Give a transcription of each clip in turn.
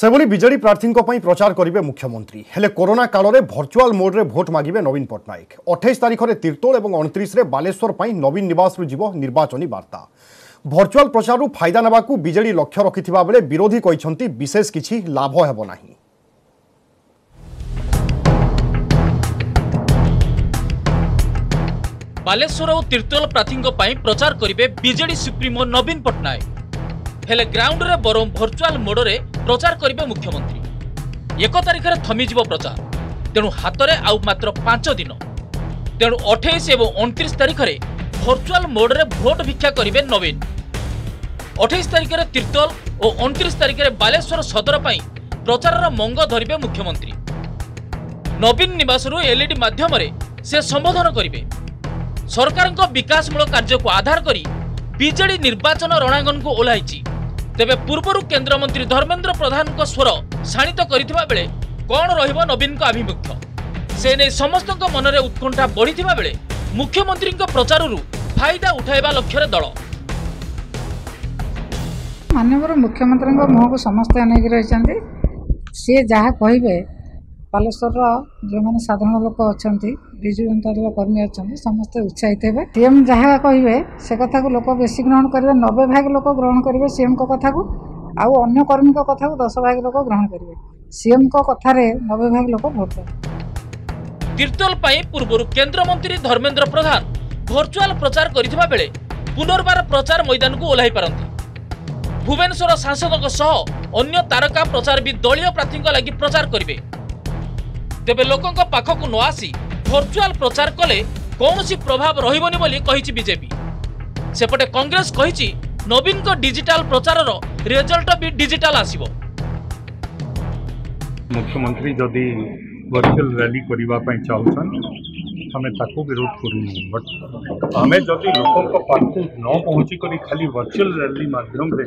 সেভাবে বিজেডি প্রার্থী প্রচার করবে মুখ্যমন্ত্রী হলে করোনা কালে ভর্চুয়াল মোডে ভোট মাগবে নবীন পট্টনাক অঠাইশ তারিখে তীর্তোল এবং অণত্রিশে বালেশ্বর নবীন নিবাস যাব নির্বাচনী বার্তা ভর্চুয়াল প্রচারু ফাইদা নেওয়া বিজেডি লক্ষ্য রক্ষি বেড়ে বিরোধী কিন্তু বিশেষ কিছু লাভ হব না বালেশ্বর ও তীর্তোল প্রার্থী প্রচার করবে କରିବେ সুপ্রিমো নবীন পট্টনাক হলে গ্রাউন্ডে বরং ବରଂ ଭର୍ଚୁଆଲ ପ୍ରଚାର କରିବେ ମୁଖ୍ୟମନ୍ତ୍ରୀ ଏକ ତାରିଖରେ ଥମିଯିବ ପ୍ରଚାର ତେଣୁ ହାତରେ ଆଉ ମାତ୍ର ପାଞ୍ଚ ଦିନ ତେଣୁ ଅଠେଇଶ ଏବଂ ଅଣତିରିଶ ତାରିଖରେ ଭର୍ଚୁଆଲ୍ ମୋଡ୍ରେ ଭୋଟ୍ ଭିକ୍ଷା କରିବେ ନବୀନ ଅଠେଇଶ ତାରିଖରେ ତିର୍ତ୍ତୋଲ ଓ ଅଣତିରିଶ ତାରିଖରେ ବାଲେଶ୍ୱର ସଦର ପାଇଁ ପ୍ରଚାରର ମଙ୍ଗ ଧରିବେ ମୁଖ୍ୟମନ୍ତ୍ରୀ ନବୀନ ନିବାସରୁ ଏଲ୍ଇଡି ମାଧ୍ୟମରେ ସେ ସମ୍ବୋଧନ କରିବେ ସରକାରଙ୍କ ବିକାଶମୂଳକ କାର୍ଯ୍ୟକୁ ଆଧାର କରି ବିଜେଡି ନିର୍ବାଚନ ରଣାଙ୍ଗନକୁ ଓହ୍ଲାଇଛି ତେବେ ପୂର୍ବରୁ କେନ୍ଦ୍ରମନ୍ତ୍ରୀ ଧର୍ମେନ୍ଦ୍ର ପ୍ରଧାନଙ୍କ ସ୍ୱର ଶାଣିତ କରିଥିବା ବେଳେ କ'ଣ ରହିବ ନବୀନଙ୍କ ଆଭିମୁଖ୍ୟ ସେ ନେଇ ସମସ୍ତଙ୍କ ମନରେ ଉତ୍କଣ୍ଠା ବଢ଼ିଥିବା ବେଳେ ମୁଖ୍ୟମନ୍ତ୍ରୀଙ୍କ ପ୍ରଚାରରୁ ଫାଇଦା ଉଠାଇବା ଲକ୍ଷ୍ୟରେ ଦଳ ମାନ୍ୟବର ମୁଖ୍ୟମନ୍ତ୍ରୀଙ୍କ ମୁହଁକୁ ସମସ୍ତେ ଅନେଇକି ରହିଛନ୍ତି ସିଏ ଯାହା କହିବେ ବାଲେଶ୍ୱରର ଯେଉଁମାନେ ସାଧାରଣ ଲୋକ ଅଛନ୍ତି ବିଜୁ ଜନତା ଦଳ କର୍ମୀ ଅଛନ୍ତି ସମସ୍ତେ ଉତ୍ସାହିତ ହେବେ ସିଏମ୍ ଯାହା କହିବେ ସେ କଥାକୁ ଲୋକ ବେଶୀ ଗ୍ରହଣ କରିବେ ନବେ ଭାଗ ଲୋକ ଗ୍ରହଣ କରିବେ ସିଏମ୍ଙ୍କ କଥାକୁ ଆଉ ଅନ୍ୟ କର୍ମୀଙ୍କ କଥାକୁ ଦଶ ଭାଗ ଲୋକ ଗ୍ରହଣ କରିବେ ସିଏମ୍ଙ୍କ କଥାରେ ନବେ ଭାଗ ଲୋକ ଭୋଟ ଦେବେ ତୀର୍ତ୍ତୋଲ ପାଇଁ ପୂର୍ବରୁ କେନ୍ଦ୍ରମନ୍ତ୍ରୀ ଧର୍ମେନ୍ଦ୍ର ପ୍ରଧାନ ଭର୍ଚୁଆଲ ପ୍ରଚାର କରିଥିବା ବେଳେ ପୁନର୍ବାର ପ୍ରଚାର ମୈଦାନକୁ ଓହ୍ଲାଇ ପାରନ୍ତି ଭୁବନେଶ୍ୱର ସାଂସଦଙ୍କ ସହ ଅନ୍ୟ ତାରକା ପ୍ରଚାର ବି ଦଳୀୟ ପ୍ରାର୍ଥୀଙ୍କ ଲାଗି ପ୍ରଚାର କରିବେ ତେବେ ଲୋକଙ୍କ ପାଖକୁ ନ ଆସି ଭର୍ଚୁଆଲ ପ୍ରଚାର କଲେ କୌଣସି ପ୍ରଭାବ ରହିବନି ବୋଲି କହିଛି ବିଜେପି ସେପଟେ କଂଗ୍ରେସ କହିଛି ନବୀନଙ୍କ ଡିଜିଟାଲ ପ୍ରଚାରର ରେଜଲ୍ଟ ବି ଡିଜିଟାଲ ଆସିବ ମୁଖ୍ୟମନ୍ତ୍ରୀ ଯଦି ଭର୍ଚୁଆଲ ରାଲି କରିବା ପାଇଁ ଚାହୁଁଛନ୍ ଆମେ ତାକୁ ବିରୋଧ କରୁନୁ ବଟ୍ ଆମେ ଯଦି ଲୋକଙ୍କ ପାଖକୁ ନ ପହଞ୍ଚିକରି ଖାଲି ଭର୍ଚୁଆଲ ରାଲି ମାଧ୍ୟମରେ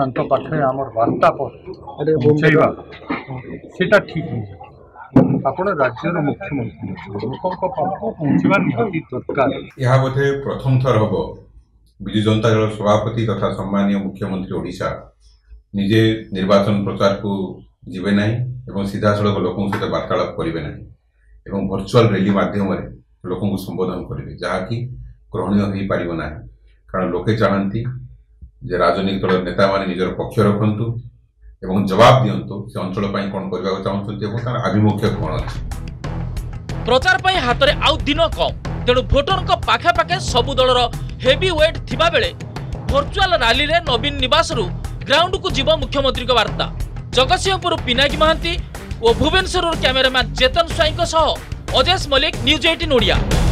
ତାଙ୍କ ପାଖରେ ଆମର ବାର୍ତ୍ତା ପହଞ୍ଚାଇବା ସେଇଟା ଠିକ୍ ନୁହେଁ আপোনা রাজ্যৰ মুখ্যমন্ত্ৰী লোকৰ কাৰপাতক পৌঁছাবৰ নহ'ব ঠিক তাৎকাল ইয়াততে প্ৰথমবাৰ হ'ব বিজি জনতাৰ সভাপতি তথা সন্মানীয় মুখ্যমন্ত্ৰী ওড়িশা নিজৰ নিৰ্বাচন প্ৰচাৰক জिवे নাই আৰু সৰজাৰক লোকৰ সৈতে পাৰ্থকালাপ কৰিবে নাই আৰু ভার্চুৱেল ৰেলি মাধ্যমৰে লোকক সম্বোধন কৰিবে যাৰ কি গ্ৰহণীয় হ'ব পাৰিব না কাৰণ লোকে জানନ୍ତି যে ৰাজনৈতিক নেতাৱে নিজৰ পক্ষ ৰখন্তু ଏବଂ ଜବାବ ଦିଅନ୍ତୁ ସେ ଅଞ୍ଚଳ ପାଇଁ କ'ଣ କରିବାକୁ ଚାହୁଁଛନ୍ତି ଏବଂ ତାର ଆଭିମୁଖ୍ୟ କ'ଣ ଅଛି ପ୍ରଚାର ପାଇଁ ହାତରେ ଆଉ ଦିନ କମ୍ ତେଣୁ ଭୋଟରଙ୍କ ପାଖାପାଖି ସବୁ ଦଳର ହେଭି ୱେଟ୍ ଥିବା ବେଳେ ଭର୍ଚୁଆଲ ରାଲିରେ ନବୀନ ନିବାସରୁ ଗ୍ରାଉଣ୍ଡକୁ ଯିବ ମୁଖ୍ୟମନ୍ତ୍ରୀଙ୍କ ବାର୍ତ୍ତା ଜଗତସିଂହପୁର ପିନାକୀ ମହାନ୍ତି ଓ ଭୁବନେଶ୍ୱରରୁ କ୍ୟାମେରାମ୍ୟାନ୍ ଚେତନ ସ୍ୱାଇଁଙ୍କ ସହ ଅଜେଶ ମଲ୍ଲିକ ନ୍ୟୁଜ୍ ଏଇଟିନ୍ ଓଡ଼ିଆ